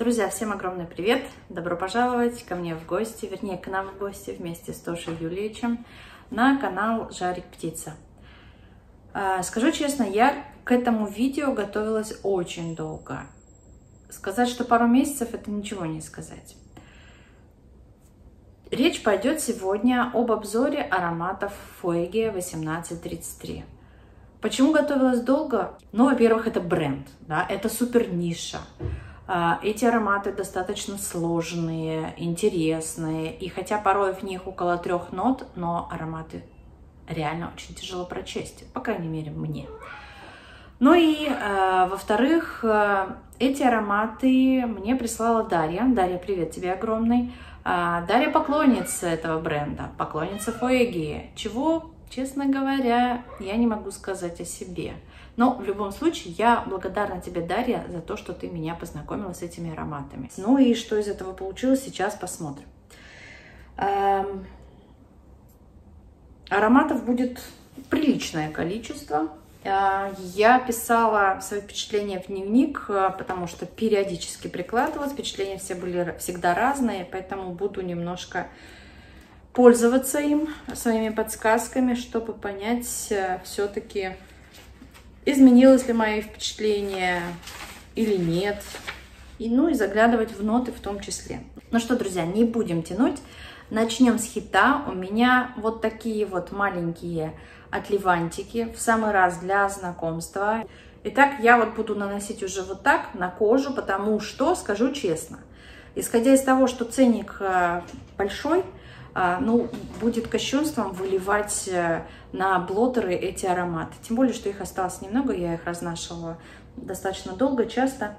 Друзья, всем огромный привет! Добро пожаловать ко мне в гости, вернее, к нам в гости вместе с Тошей Юличем на канал Жарик Птица. А, скажу честно, я к этому видео готовилась очень долго. Сказать, что пару месяцев, это ничего не сказать. Речь пойдет сегодня об обзоре ароматов Fuege 1833. Почему готовилась долго? Ну, во-первых, это бренд, да, это супер ниша. А, эти ароматы достаточно сложные, интересные, и хотя порой в них около трех нот, но ароматы реально очень тяжело прочесть, по крайней мере мне. Ну и, э, во-вторых, э, эти ароматы мне прислала Дарья. Дарья, привет тебе огромный. Э, Дарья поклонница этого бренда, поклонница Фуэги, чего, честно говоря, я не могу сказать о себе. Но в любом случае я благодарна тебе, Дарья, за то, что ты меня познакомила с этими ароматами. Ну и что из этого получилось, сейчас посмотрим. Эм... Ароматов будет приличное количество. Э, я писала свои впечатления в дневник, э, потому что периодически прикладывалась. Впечатления все были всегда разные, поэтому буду немножко пользоваться им, своими подсказками, чтобы понять э, все-таки, изменилось ли мое впечатление или нет. И, ну и заглядывать в ноты в том числе. Ну что, друзья, не будем тянуть. Начнем с хита. У меня вот такие вот маленькие отливантики в самый раз для знакомства. Итак, я вот буду наносить уже вот так на кожу, потому что, скажу честно, исходя из того, что ценник э, большой, ну, будет кощунством выливать э, на блотеры эти ароматы. Тем более, что их осталось немного, я их разнашивала достаточно долго, часто.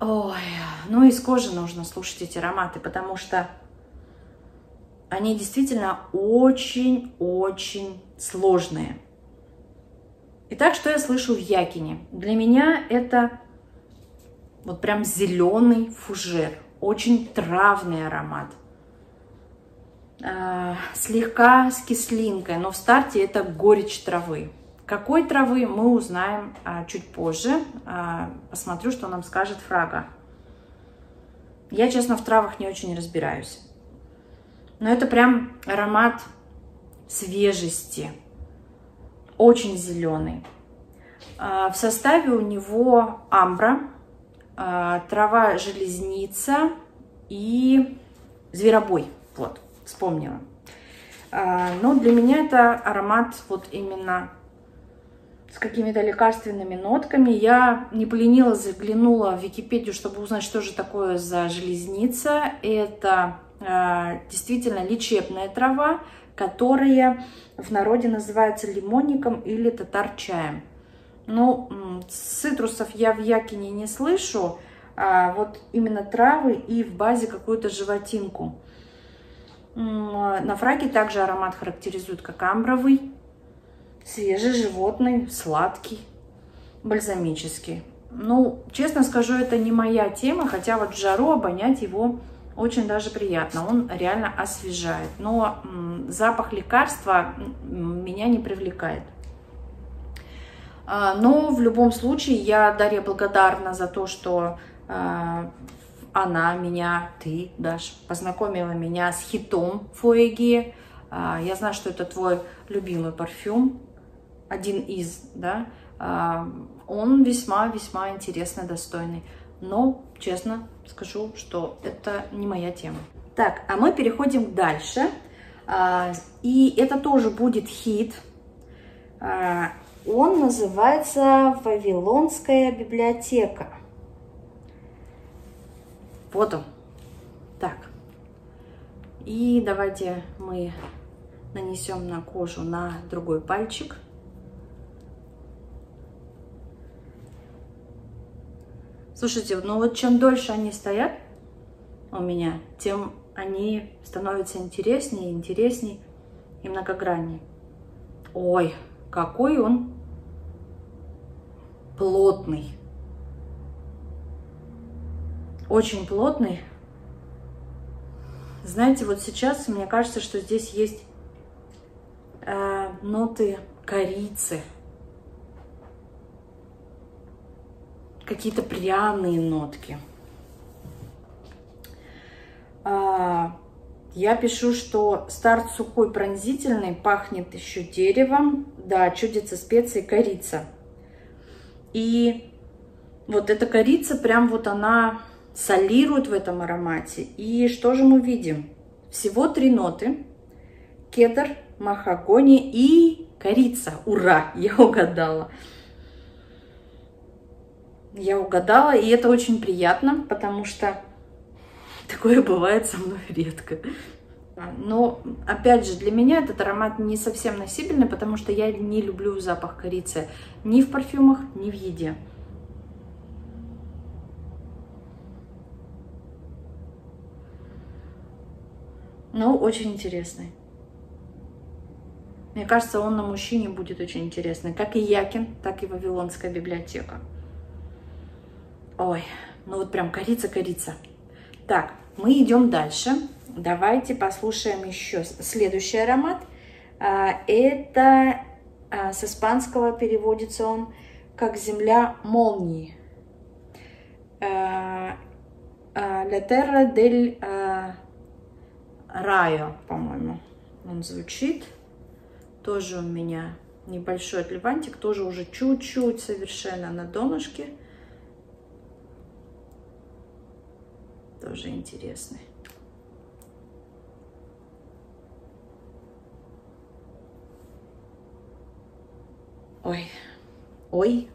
Ой, ну из кожи нужно слушать эти ароматы, потому что они действительно очень-очень сложные. Итак, что я слышу в Якине? Для меня это вот прям зеленый фужер, очень травный аромат. Э, слегка с кислинкой, но в старте это горечь травы. Какой травы мы узнаем а, чуть позже. А, посмотрю, что нам скажет Фрага. Я, честно, в травах не очень разбираюсь. Но это прям аромат свежести. Очень зеленый. А, в составе у него амбра, а, трава железница и зверобой. Вот, вспомнила. А, но для меня это аромат вот именно с какими-то лекарственными нотками. Я не поленилась, заглянула в Википедию, чтобы узнать, что же такое за железница. Это э, действительно лечебная трава, которая в народе называется лимонником или татар-чаем. Ну, цитрусов я в Якине не слышу, а вот именно травы и в базе какую-то животинку. На фраге также аромат характеризует как амбровый, свежий, животный, сладкий, бальзамический. Ну, честно скажу, это не моя тема, хотя вот в жару обонять его очень даже приятно. Он реально освежает. Но запах лекарства меня не привлекает. А, но в любом случае я Дарья благодарна за то, что а, она меня, ты, Даш, познакомила меня с хитом Фуэги. А, я знаю, что это твой любимый парфюм один из, да, а, он весьма-весьма интересный, достойный. Но, честно скажу, что это не моя тема. Так, а мы переходим дальше. А, и это тоже будет хит. Он называется «Вавилонская библиотека». Вот он. Так. И давайте мы нанесем на кожу на другой пальчик. Слушайте, ну вот чем дольше они стоят у меня, тем они становятся интереснее, интереснее и многограннее. Ой, какой он плотный. Очень плотный. Знаете, вот сейчас мне кажется, что здесь есть э, ноты корицы, какие-то пряные нотки. А, я пишу, что старт сухой, пронзительный, пахнет еще деревом, да, чудится специи, корица. И вот эта корица, прям вот она солирует в этом аромате. И что же мы видим? Всего три ноты. Кедр, махагони и корица. Ура, я угадала. Я угадала, и это очень приятно, потому что такое бывает со мной редко. Но, опять же, для меня этот аромат не совсем носибельный, потому что я не люблю запах корицы ни в парфюмах, ни в еде. Но очень интересный. Мне кажется, он на мужчине будет очень интересный. Как и Якин, так и Вавилонская библиотека. Ой, ну вот прям корица-корица. Так, мы идем дальше. Давайте послушаем еще следующий аромат. А, это а, с испанского переводится он как «Земля молнии». А, «La terra del rayo», по-моему, он звучит. Тоже у меня небольшой отливантик, тоже уже чуть-чуть совершенно на донышке. Тоже интересный. Ой, ой.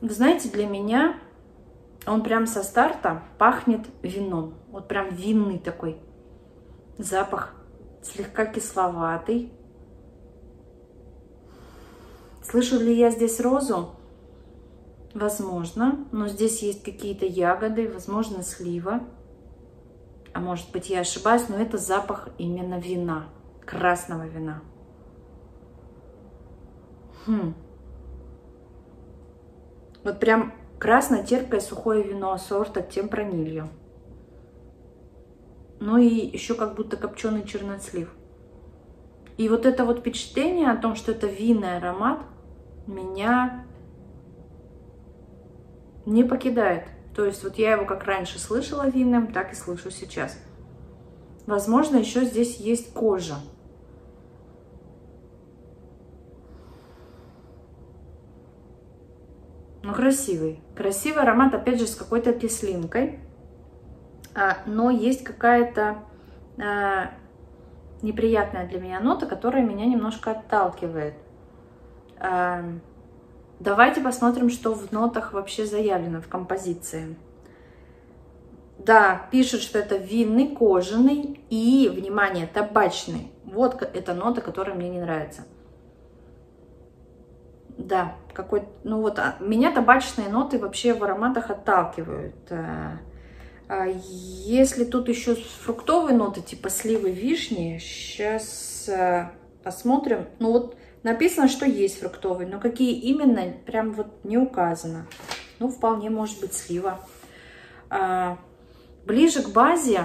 Вы знаете, для меня он прям со старта пахнет вином. Вот прям винный такой запах, слегка кисловатый. Слышу ли я здесь розу? Возможно, но здесь есть какие-то ягоды, возможно, слива а может быть я ошибаюсь, но это запах именно вина, красного вина. Хм. Вот прям красно-терпкое сухое вино сорта темпранилью. Ну и еще как будто копченый чернослив. И вот это вот впечатление о том, что это винный аромат, меня не покидает. То есть вот я его как раньше слышала винным, так и слышу сейчас. Возможно, еще здесь есть кожа. Ну, красивый. Красивый аромат, опять же, с какой-то кислинкой. А, но есть какая-то а, неприятная для меня нота, которая меня немножко отталкивает. А, Давайте посмотрим, что в нотах вообще заявлено в композиции. Да, пишут, что это винный, кожаный и, внимание, табачный. Вот эта нота, которая мне не нравится. Да, какой ну вот, а, меня табачные ноты вообще в ароматах отталкивают. А, а если тут еще фруктовые ноты, типа сливы, вишни, сейчас посмотрим. Ну вот Написано, что есть фруктовый, но какие именно, прям вот не указано. Ну, вполне может быть слива. А, ближе к базе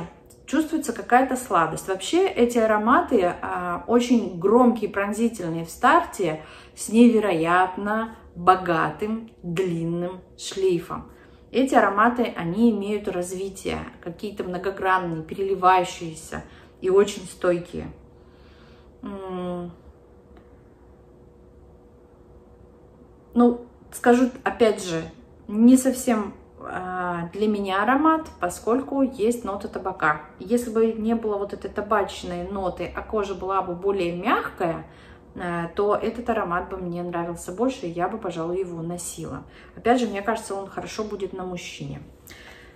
чувствуется какая-то сладость. Вообще эти ароматы а, очень громкие, пронзительные в старте, с невероятно богатым, длинным шлейфом. Эти ароматы, они имеют развитие, какие-то многогранные, переливающиеся и очень стойкие. ну, скажу опять же, не совсем для меня аромат, поскольку есть нота табака. Если бы не было вот этой табачной ноты, а кожа была бы более мягкая, э, то этот аромат бы мне нравился больше, и я бы, пожалуй, его носила. Опять же, мне кажется, он хорошо будет на мужчине.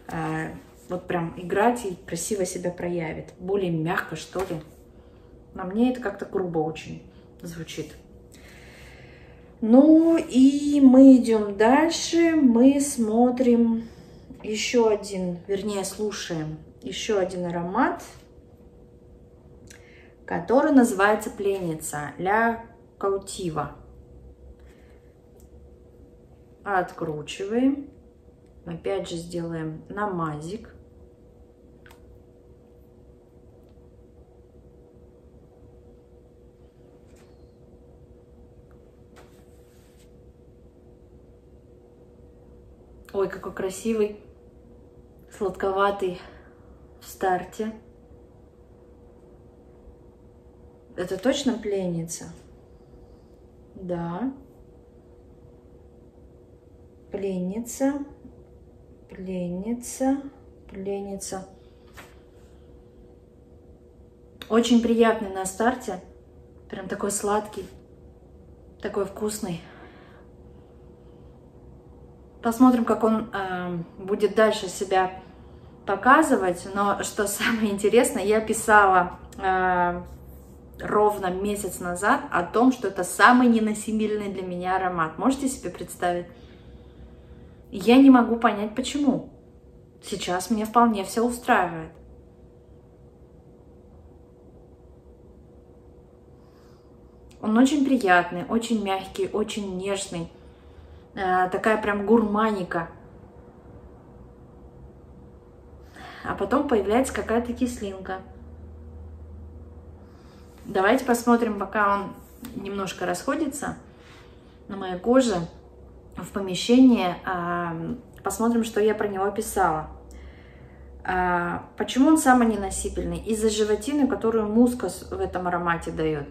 Э, вот прям играть и красиво себя проявит. Более мягко, что ли. На мне это как-то грубо очень звучит. Ну и мы идем дальше, мы смотрим еще один, вернее слушаем еще один аромат, который называется пленница Ля Каутива. Откручиваем, опять же сделаем намазик. Ой, какой красивый, сладковатый в старте. Это точно пленница? Да. Пленница, пленница, пленница. Очень приятный на старте. Прям такой сладкий, такой вкусный. Посмотрим, как он э, будет дальше себя показывать. Но что самое интересное, я писала э, ровно месяц назад о том, что это самый неносибельный для меня аромат. Можете себе представить? Я не могу понять, почему. Сейчас мне вполне все устраивает. Он очень приятный, очень мягкий, очень нежный. Э, такая прям гурманика. А потом появляется какая-то кислинка. Давайте посмотрим, пока он немножко расходится на моей коже в помещении. Посмотрим, что я про него писала. А, почему он самый неносибельный? Из-за животины, которую мускус в этом аромате дает.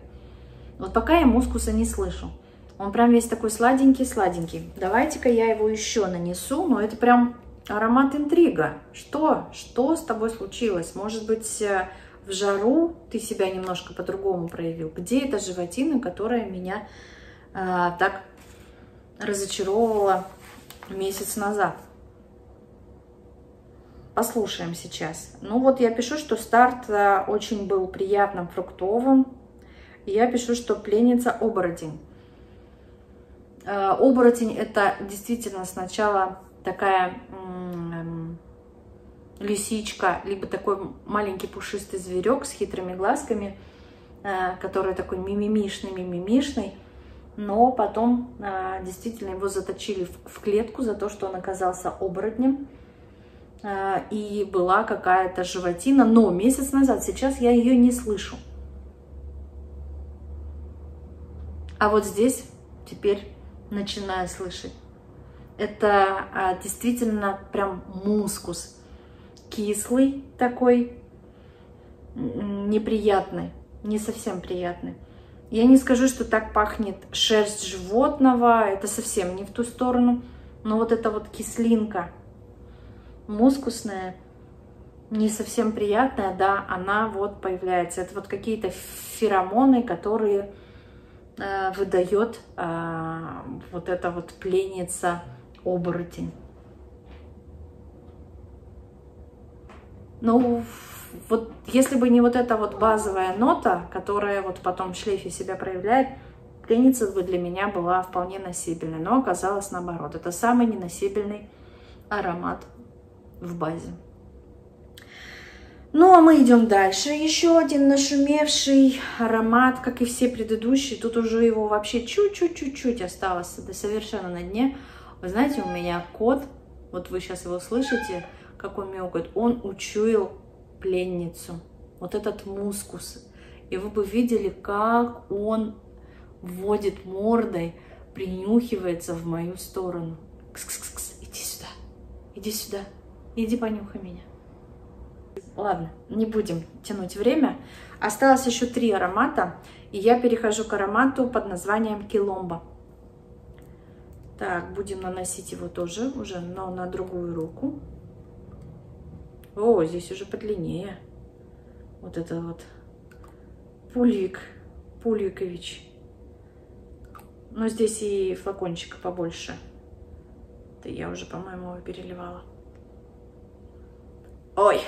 Вот пока я мускуса не слышу. Он прям весь такой сладенький-сладенький. Давайте-ка я его еще нанесу. Но это прям аромат интрига. Что? Что с тобой случилось? Может быть, э, в жару ты себя немножко по-другому проявил? Где эта животина, которая меня э, так разочаровывала месяц назад? Послушаем сейчас. Ну вот я пишу, что старт э, очень был приятным, фруктовым, я пишу, что пленница оборотень. Э, оборотень это действительно сначала такая лисичка, либо такой маленький пушистый зверек с хитрыми глазками, э, который такой мимимишный, мимимишный, но потом э, действительно его заточили в клетку за то, что он оказался оборотнем, и была какая-то животина, но месяц назад, сейчас я ее не слышу. А вот здесь теперь начинаю слышать. Это а, действительно прям мускус. Кислый такой, неприятный, не совсем приятный. Я не скажу, что так пахнет шерсть животного, это совсем не в ту сторону. Но вот эта вот кислинка мускусная, не совсем приятная, да, она вот появляется. Это вот какие-то феромоны, которые Э, выдает э, вот эта вот пленница оборотень. Ну, вот если бы не вот эта вот базовая нота, которая вот потом в шлейфе себя проявляет, пленница бы для меня была вполне носибельной, но оказалось наоборот. Это самый неносибельный аромат в базе. Ну, а мы идем дальше. Еще один нашумевший аромат, как и все предыдущие. Тут уже его вообще чуть-чуть-чуть-чуть осталось, да совершенно на дне. Вы знаете, у меня кот, вот вы сейчас его слышите, как он мяукает, он учуял пленницу. Вот этот мускус. И вы бы видели, как он вводит мордой, принюхивается в мою сторону. Кс-кс-кс, иди сюда, иди сюда, иди понюхай меня. Ладно, не будем тянуть время. Осталось еще три аромата, и я перехожу к аромату под названием Киломба. Так, будем наносить его тоже уже, но на другую руку. О, здесь уже подлиннее. Вот это вот Пулик, Пуликович. Но здесь и флакончика побольше. Это я уже, по-моему, переливала. Ой,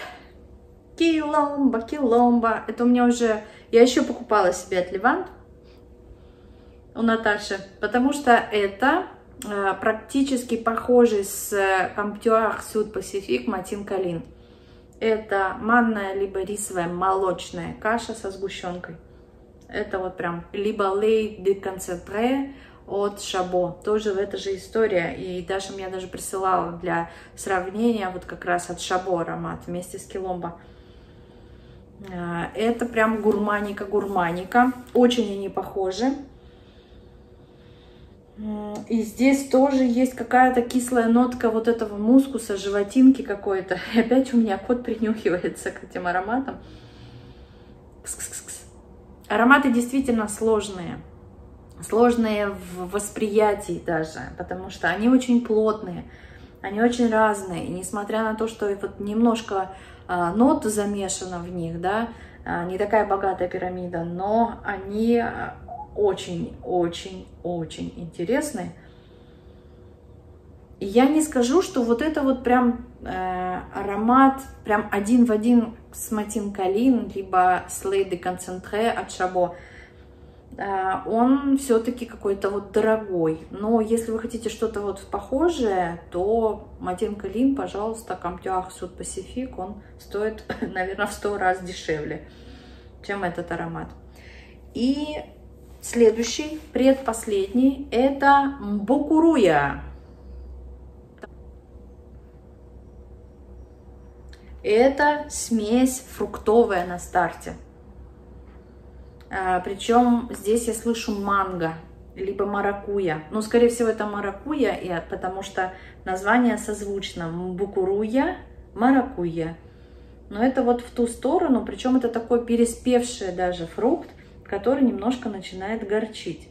Киломба, киломба. Это у меня уже... Я еще покупала себе от Левант у Наташи, потому что это э, практически похожий с Камптюар Суд Пасифик Матин Калин. Это манная либо рисовая молочная каша со сгущенкой. Это вот прям либо лей де концентре от Шабо. Тоже в эта же история. И Даша мне даже присылала для сравнения вот как раз от Шабо аромат вместе с Киломбо. А, это прям гурманика-гурманика. Очень они похожи. И здесь тоже есть какая-то кислая нотка вот этого мускуса, животинки какой-то. И опять у меня кот принюхивается к этим ароматам. Кс -кс -кс. Ароматы действительно сложные. Сложные в восприятии даже, потому что они очень плотные, они очень разные. И несмотря на то, что вот немножко нот замешано в них, да, а, не такая богатая пирамида, но они очень-очень-очень интересны. И я не скажу, что вот это вот прям э, аромат прям один в один с Матин Калин, либо с Лейды Концентре от Шабо. Э, он все-таки какой-то вот дорогой. Но если вы хотите что-то вот похожее, то Матин Калин, пожалуйста, Камтюах Суд Пасифик, он стоит, наверное, в сто раз дешевле, чем этот аромат. И Следующий, предпоследний, это Букуруя. Это смесь фруктовая на старте. А, причем здесь я слышу манго, либо маракуя. Ну, скорее всего, это маракуя, потому что название созвучно. Букуруя, маракуя. Но это вот в ту сторону, причем это такой переспевший даже фрукт который немножко начинает горчить.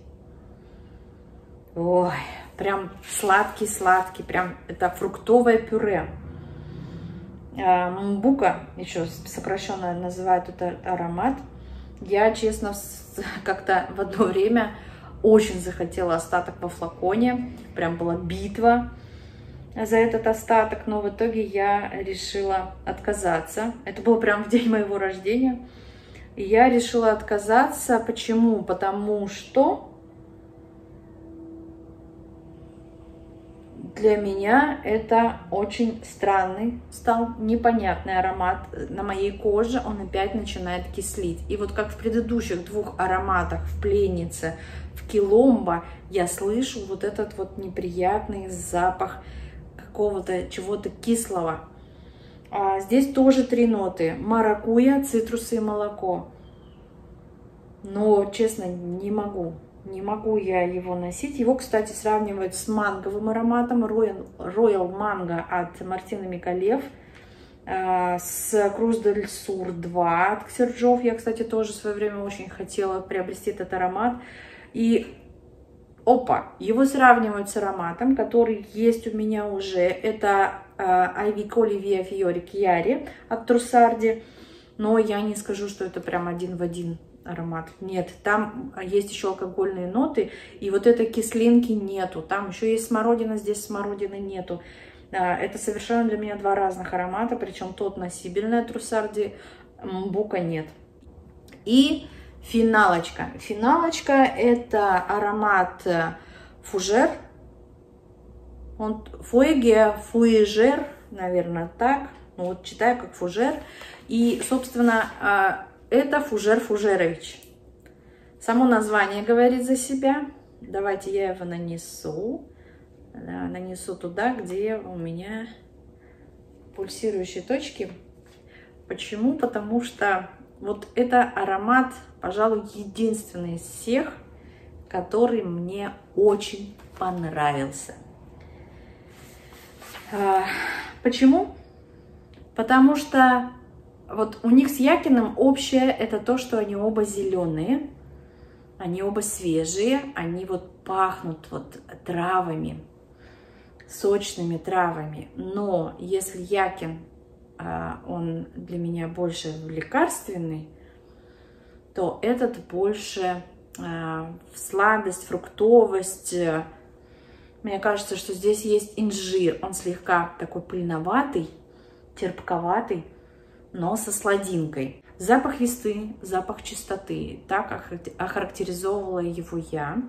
Ой, прям сладкий-сладкий, прям это фруктовое пюре. А, мбука, еще сокращенно называют этот аромат. Я, честно, как-то в одно время очень захотела остаток во флаконе. Прям была битва за этот остаток, но в итоге я решила отказаться. Это было прям в день моего рождения. И я решила отказаться. Почему? Потому что для меня это очень странный стал непонятный аромат на моей коже, он опять начинает кислить. И вот как в предыдущих двух ароматах, в пленнице, в киломбо, я слышу вот этот вот неприятный запах какого-то чего-то кислого. А здесь тоже три ноты. Маракуя, цитрусы и молоко. Но, честно, не могу. Не могу я его носить. Его, кстати, сравнивают с манговым ароматом. Royal, Royal Mango от Мартина Микалев. А, с Круз Дель Сур 2 от Ксерджов. Я, кстати, тоже в свое время очень хотела приобрести этот аромат. И опа, его сравнивают с ароматом, который есть у меня уже. Это Айви Коли Виа Фиори Кьяри от Трусарди. Но я не скажу, что это прям один в один аромат. Нет, там есть еще алкогольные ноты, и вот этой кислинки нету. Там еще есть смородина, здесь смородины нету. А, это совершенно для меня два разных аромата, причем тот носибельный от Трусарди, Бука нет. И финалочка. Финалочка это аромат э, Фужер он фуэге, фуэжер, наверное, так. Ну, вот читаю как фужер. И, собственно, а, это Фужер Фужерович. Само название говорит за себя. Давайте я его нанесу. Нанесу туда, где у меня пульсирующие точки. Почему? Потому что вот это аромат, пожалуй, единственный из всех, который мне очень понравился. А, почему? Потому что вот у них с Якиным общее это то, что они оба зеленые, они оба свежие, они вот пахнут вот травами, сочными травами. Но если Якин, а, он для меня больше лекарственный, то этот больше а, в сладость, фруктовость, мне кажется, что здесь есть инжир. Он слегка такой пыльноватый, терпковатый, но со сладинкой. Запах листы, запах чистоты. Так охарактеризовывала его я.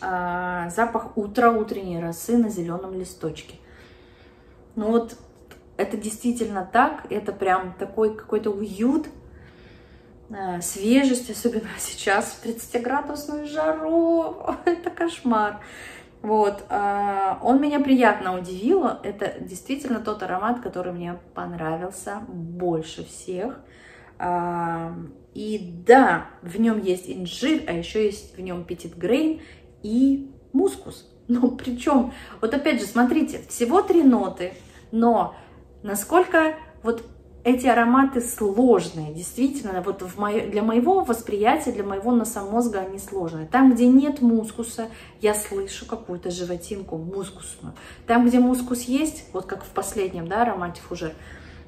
А, запах утра, утренней росы на зеленом листочке. Ну вот это действительно так. Это прям такой какой-то уют, а, свежесть, особенно сейчас в 30-градусную жару. Это кошмар. Вот, а, он меня приятно удивил. Это действительно тот аромат, который мне понравился больше всех. А, и да, в нем есть инжир, а еще есть в нем петит грейн и мускус. Ну, причем, вот опять же, смотрите, всего три ноты, но насколько вот эти ароматы сложные, действительно, вот в мое, для моего восприятия, для моего носомозга они сложные. Там, где нет мускуса, я слышу какую-то животинку мускусную. Там, где мускус есть, вот как в последнем, да, аромате фужер,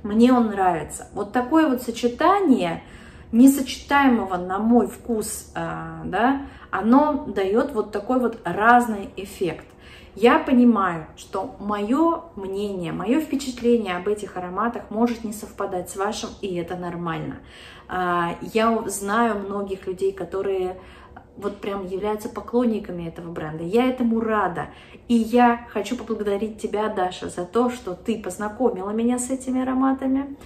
мне он нравится. Вот такое вот сочетание несочетаемого на мой вкус, а, да, оно дает вот такой вот разный эффект. Я понимаю, что мое мнение, мое впечатление об этих ароматах может не совпадать с вашим, и это нормально. А, я знаю многих людей, которые вот прям являются поклонниками этого бренда. Я этому рада. И я хочу поблагодарить тебя, Даша, за то, что ты познакомила меня с этими ароматами.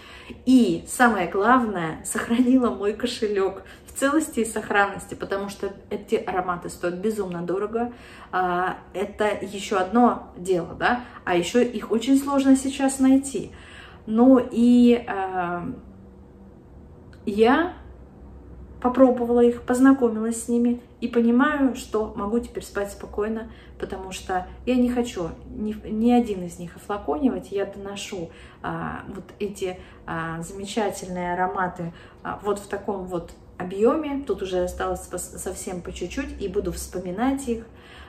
И самое главное, сохранила мой кошелек целости и сохранности, потому что эти ароматы стоят безумно дорого. А, это еще одно дело, да, а еще их очень сложно сейчас найти. Ну и а, я попробовала их, познакомилась с ними и понимаю, что могу теперь спать спокойно, потому что я не хочу ни, ни один из них офлаконивать, я доношу а, вот эти а, замечательные ароматы а, вот в таком вот объеме, тут уже осталось совсем по чуть-чуть, и буду вспоминать их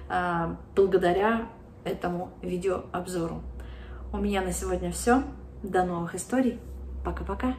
а, благодаря этому видеообзору. У меня на сегодня все. До новых историй. Пока-пока.